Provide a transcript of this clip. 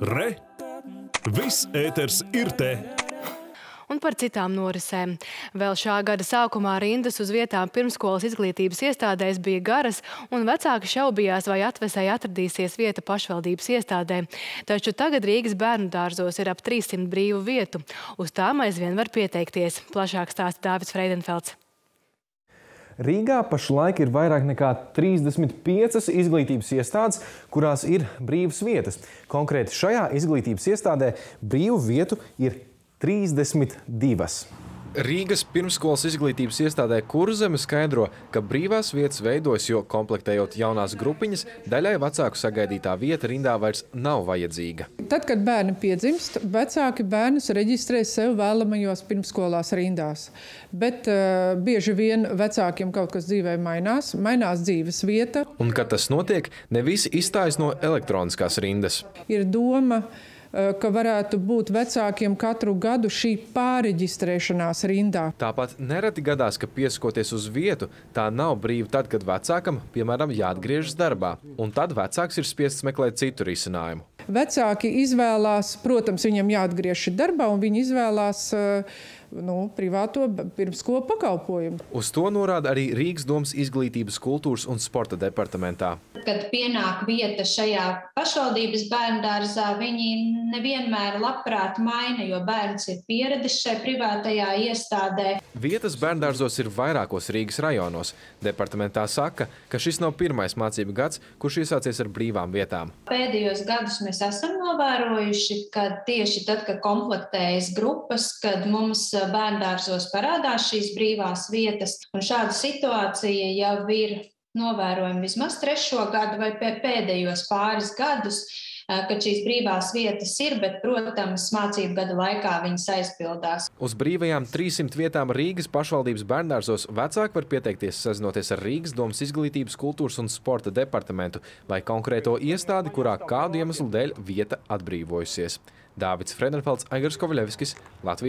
Re! Viss ēters ir te! un par citām norisēm. Vēl šā gada sākumā rindas uz vietām pirmskolas izglītības iestādēs bija garas, un vecāki šaubījās, vai atvesai atradīsies vieta pašvaldības iestādē. Taču tagad Rīgas bērnu dārzos ir ap 300 brīvu vietu. Uz tām aizvien var pieteikties. Plašāk stāsta Dāvids Freidenfelds. Rīgā pašlaik ir vairāk nekā 35 izglītības iestādes, kurās ir brīvas vietas. Konkrēti šajā izglītības iestādē brīvu vietu ir 32. Rīgas pirmskolas izglītības iestādē Kurzeme skaidro, ka brīvās vietas veidojas, jo komplektējot jaunās grupiņas, daļai vecāku sagaidītā vieta rindā vairs nav vajadzīga. Tad, kad bērni piedzimst, vecāki bērnus reģistrē sev vēlamajos pirmskolās rindās. Bet uh, bieži vien vecākiem kaut kas dzīvē mainās, mainās dzīves vieta. Un, kad tas notiek, ne visi izstājas no elektroniskās rindas. Ir doma, uh, ka varētu būt vecākiem katru gadu šī pāreģistrēšanās rindā. Tāpat nereti gadās, ka pieskoties uz vietu, tā nav brīva tad, kad vecākam, piemēram, jāatgriežas darbā, un tad vecāks ir spiests meklēt citu risinājumu. Vecāki izvēlās, protams, viņam jāatgriež darbā, un viņi izvēlās uh, nu, privāto pirmskolu pakalpojumu. Uz to norāda arī Rīgas domas izglītības, kultūras un sporta departamentā. Kad pienāk vieta šajā pašvaldības bērnu dārzā, viņi nevienmēr labprāt maina, jo bērns ir pieredzis šai privātajā iestādē. Vietas bērndārzos ir vairākos Rīgas rajonos. Departamentā saka, ka šis nav pirmais mācību gads, kurš iesācies ar brīvām vietām. Pēdējos gadus mēs esam novērojuši, ka tieši tad, kad komplektējas grupas, kad mums bērndārzos parādās šīs brīvās vietas, un šāda situācija jau ir novērojama vismaz trešo gadu vai pēdējos pāris gadus kad šīs brīvās vietas ir, bet, protams, mācību gada laikā viņas aizpildās. Uz brīvajām 300 vietām Rīgas pašvaldības bērndārzos vecāki var pieteikties sazinoties ar Rīgas domas izglītības, kultūras un sporta departamentu vai konkrēto iestādi, kurā kādu iemeslu dēļ vieta atbrīvojusies. Dāvids Fredenfelds, Aigars Kovaļevskis, Latvijas